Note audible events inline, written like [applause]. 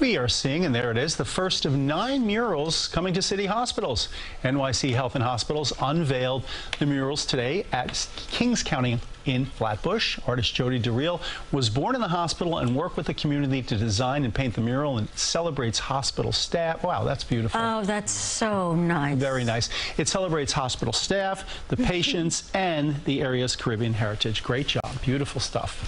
We are seeing, and there it is, the first of nine murals coming to city hospitals. NYC Health and Hospitals unveiled the murals today at Kings County in Flatbush. Artist Jody DeReal was born in the hospital and worked with the community to design and paint the mural and celebrates hospital staff. Wow, that's beautiful. Oh, that's so nice. Very nice. It celebrates hospital staff, the [laughs] patients, and the area's Caribbean heritage. Great job. Beautiful stuff.